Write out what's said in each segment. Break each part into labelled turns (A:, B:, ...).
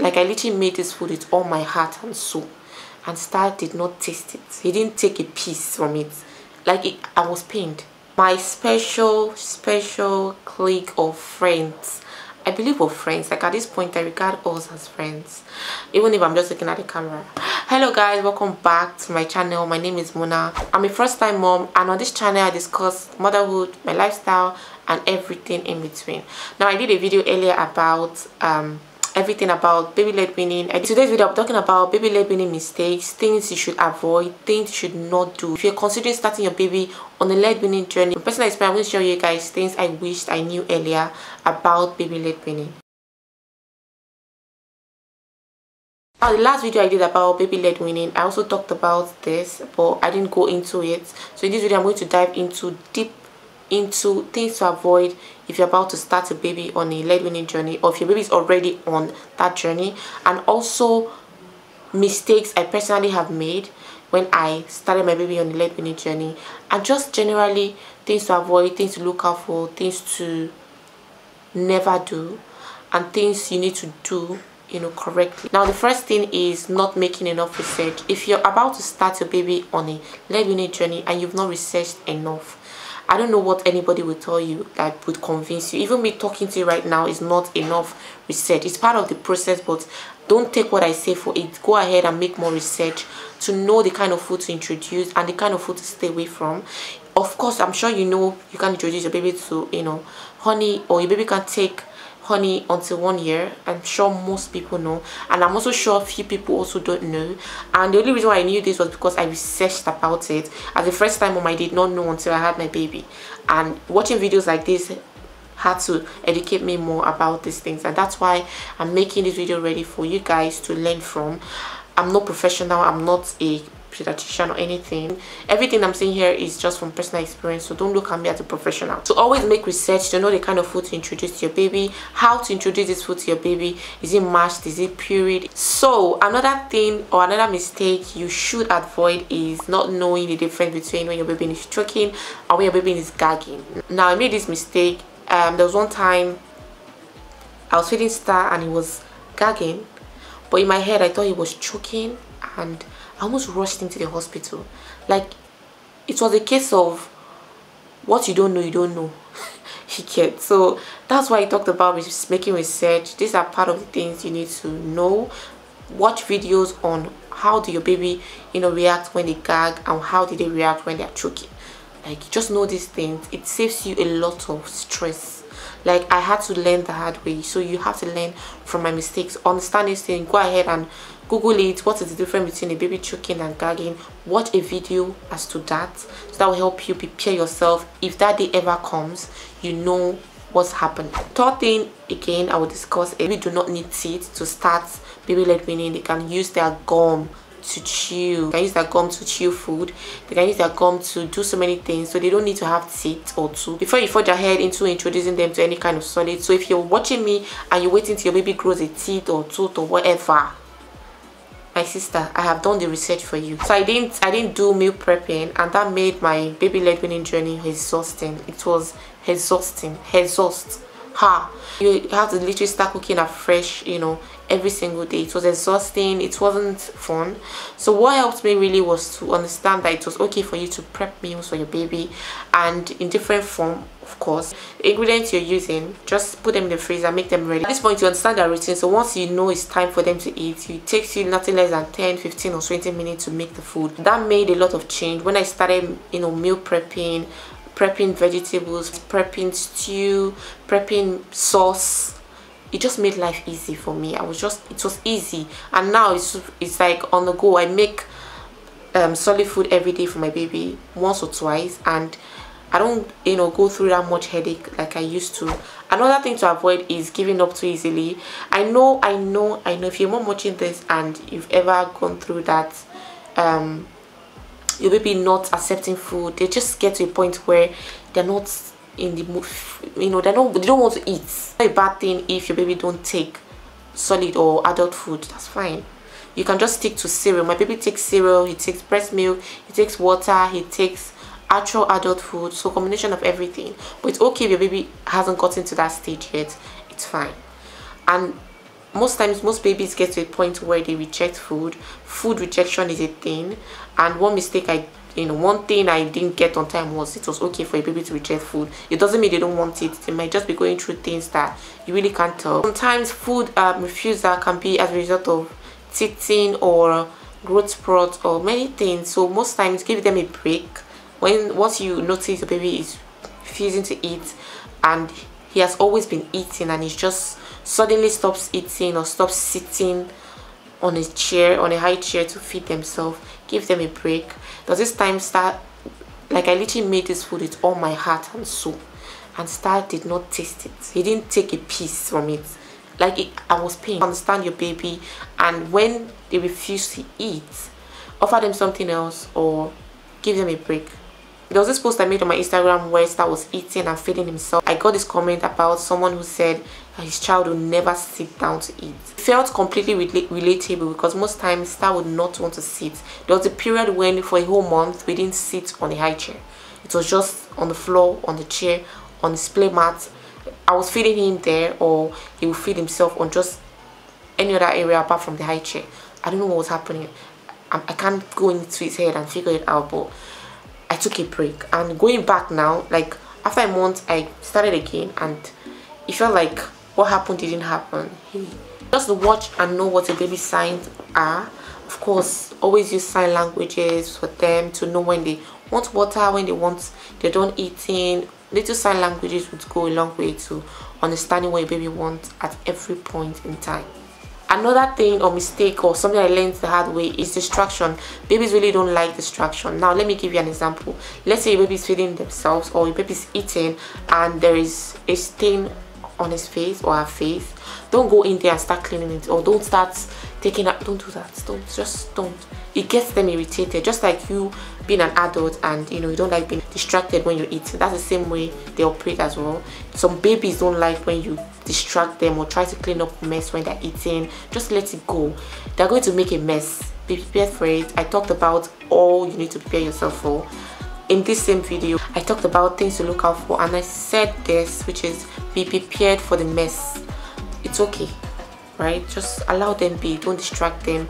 A: like i literally made this food with all my heart and soul and star did not taste it he didn't take a piece from it like it, i was pained my special special clique of friends I believe we're friends. Like at this point, I regard us as friends. Even if I'm just looking at the camera. Hello guys, welcome back to my channel. My name is Mona. I'm a first time mom and on this channel I discuss motherhood, my lifestyle and everything in between. Now I did a video earlier about um, everything about baby led weaning and today's video i'm talking about baby led weaning mistakes things you should avoid things you should not do. If you're considering starting your baby on a led weaning journey from personal experience i'm going to show you guys things i wished i knew earlier about baby led weaning Now, the last video I did about baby led weaning, I also talked about this, but I didn't go into it. So in this video, I'm going to dive into deep into things to avoid if you're about to start a baby on a led weaning journey or if your baby is already on that journey. And also mistakes I personally have made when I started my baby on the led weaning journey. And just generally things to avoid, things to look out for, things to never do and things you need to do you know correctly. Now the first thing is not making enough research. If you're about to start your baby on a led weaning journey and you've not researched enough I don't know what anybody will tell you that would convince you. Even me talking to you right now is not enough research. It's part of the process, but don't take what I say for it. Go ahead and make more research to know the kind of food to introduce and the kind of food to stay away from. Of course, I'm sure you know you can introduce your baby to, you know, honey or your baby can take honey until one year. I'm sure most people know. And i'm also sure a few people also don't know. And the only reason why i knew this was because i researched about it. As the first time i did not know until i had my baby. And watching videos like this had to educate me more about these things. And that's why i'm making this video ready for you guys to learn from. I'm not professional. I'm not a pediatrician or anything. Everything i'm saying here is just from personal experience so don't look at me as a professional. To always make research to know the kind of food to introduce to your baby how to introduce this food to your baby is it mashed is it pureed? So another thing or another mistake you should avoid is not knowing the difference between when your baby is choking and when your baby is gagging. Now i made this mistake um there was one time i was feeding star and he was gagging but in my head i thought he was choking and I almost rushed into the hospital. Like, it was a case of what you don't know, you don't know. he cared. So that's why I talked about making research. These are part of the things you need to know. Watch videos on how do your baby, you know, react when they gag and how do they react when they are choking. Like, just know these things. It saves you a lot of stress like i had to learn the hard way so you have to learn from my mistakes understand this thing go ahead and google it what is the difference between a baby choking and gagging? Watch a video as to that. So that will help you prepare yourself. If that day ever comes you know what's happened third thing again i will discuss we do not need teeth to start baby led weaning. They can use their gum to chew. They can use their gum to chew food. They can use their gum to do so many things. So they don't need to have teeth or two. Before you forge ahead into introducing them to any kind of solid. So if you're watching me and you're waiting till your baby grows a teeth or tooth or whatever my sister i have done the research for you. So i didn't i didn't do meal prepping and that made my baby led weaning journey exhausting. It was exhausting. Exhaust ha you have to literally start cooking afresh you know every single day. It was exhausting. It wasn't fun. So what helped me really was to understand that it was okay for you to prep meals for your baby and in different form of course. The ingredients you're using just put them in the freezer make them ready. At this point you understand their routine. So once you know it's time for them to eat it takes you nothing less than 10 15 or 20 minutes to make the food. That made a lot of change. When i started you know meal prepping prepping vegetables prepping stew prepping sauce. It just made life easy for me. I was just it was easy. And now it's it's like on the go. I make um, solid food every day for my baby once or twice. And i don't you know go through that much headache like i used to. Another thing to avoid is giving up too easily. I know i know i know if you're mom watching this and you've ever gone through that um your baby not accepting food they just get to a point where they're not in the mood you know they don't they don't want to eat. It's not a bad thing if your baby don't take solid or adult food that's fine. You can just stick to cereal. My baby takes cereal he takes breast milk he takes water he takes actual adult food so combination of everything. But it's okay if your baby hasn't gotten to that stage yet it's fine. And most times most babies get to a point where they reject food. Food rejection is a thing. And one mistake i you know one thing i didn't get on time was it was okay for a baby to reject food. It doesn't mean they don't want it. They might just be going through things that you really can't tell. Sometimes food um, refusal can be as a result of teething or growth spurt or many things. So most times give them a break. When once you notice the baby is refusing to eat and he has always been eating and he just suddenly stops eating or stops sitting on a chair on a high chair to feed themselves give them a break. Does this time start like i literally made this food with all my heart and soul. And star did not taste it. He didn't take a piece from it. Like it, i was paying. Understand your baby. And when they refuse to eat offer them something else or give them a break there was this post I made on my Instagram where Star was eating and feeding himself. I got this comment about someone who said his child will never sit down to eat. It felt completely relatable because most times Star would not want to sit. There was a period when for a whole month we didn't sit on a high chair. It was just on the floor, on the chair, on the display mat. I was feeding him there or he would feed himself on just any other area apart from the high chair. I don't know what was happening. I, I can't go into his head and figure it out but I took a break. And going back now like after a month I started again. And it felt like what happened didn't happen. Just watch and know what the baby signs are. Of course always use sign languages for them to know when they want water when they want they're done eating. Little sign languages would go a long way to understanding what a baby wants at every point in time another thing or mistake or something i learned the hard way is distraction. Babies really don't like distraction. Now let me give you an example. Let's say a baby's feeding themselves or a baby's eating and there is a stain on his face or her face. Don't go in there and start cleaning it or don't start taking up. don't do that. Don't just don't. It gets them irritated just like you being an adult and you know you don't like being distracted when you eat that's the same way they operate as well. Some babies don't like when you distract them or try to clean up mess when they're eating just let it go. They're going to make a mess. Be prepared for it. I talked about all you need to prepare yourself for. In this same video i talked about things to look out for and i said this which is be prepared for the mess. It's okay right? Just allow them be. Don't distract them.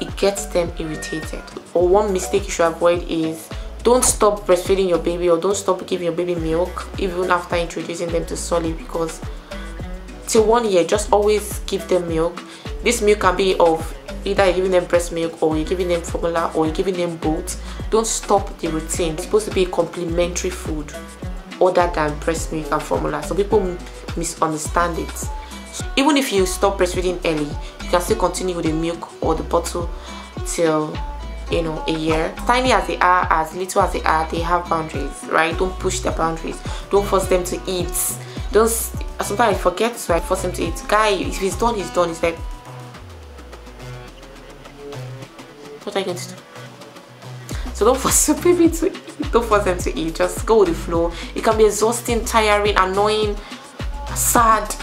A: It gets them irritated. Or one mistake you should avoid is don't stop breastfeeding your baby or don't stop giving your baby milk even after introducing them to solid because till one year just always give them milk. This milk can be of either you're giving them breast milk or you're giving them formula or you're giving them both. Don't stop the routine. It's supposed to be a complementary food other than breast milk and formula. So people misunderstand it. So even if you stop breastfeeding early you can still continue with the milk or the bottle till you know a year. Tiny as they are as little as they are they have boundaries right? Don't push their boundaries. Don't force them to eat. Don't sometimes i forget so i force him to eat. Guy if he's done he's done. He's like what are you going to do? So don't force your baby to eat. Don't force them to eat. Just go with the flow. It can be exhausting tiring annoying sad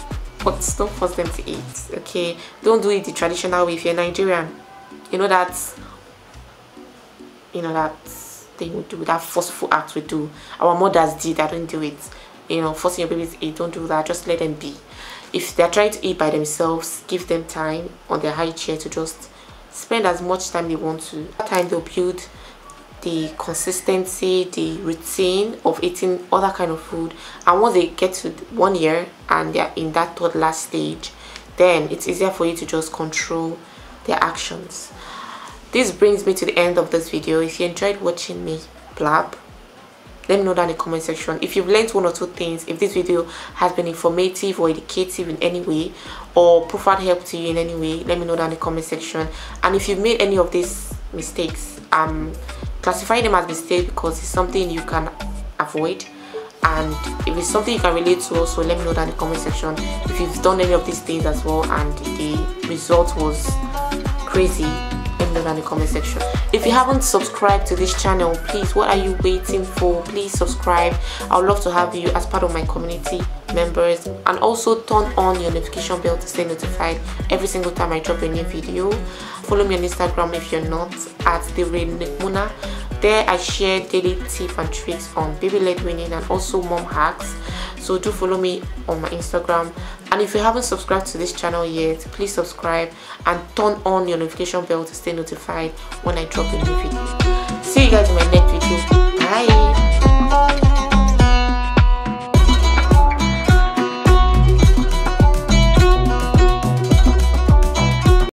A: but don't force them to eat okay? Don't do it the traditional way. If you're nigerian you know that you know that thing we do that forceful act we do. Our mothers did i don't do it you know forcing your babies to eat don't do that just let them be. If they're trying to eat by themselves give them time on their high chair to just spend as much time they want to. That time they'll build the consistency the routine of eating other kind of food. And once they get to one year and they're in that toddler stage then it's easier for you to just control their actions. This brings me to the end of this video. If you enjoyed watching me blab let me know down in the comment section. If you've learned one or two things if this video has been informative or educative in any way or provided help to you in any way let me know down in the comment section. And if you've made any of these mistakes um classify them as mistakes because it's something you can avoid. And if it's something you can relate to also let me know down in the comment section if you've done any of these things as well and the result was crazy let me know down in the comment section. If you haven't subscribed to this channel please what are you waiting for? Please subscribe. I would love to have you as part of my community members and also turn on your notification bell to stay notified every single time i drop a new video follow me on instagram if you're not at the Muna. There I share daily tips and tricks on baby-led weaning and also mom hacks. So do follow me on my Instagram. And if you haven't subscribed to this channel yet, please subscribe and turn on your notification bell to stay notified when I drop a new video. See you guys in my next video. Bye.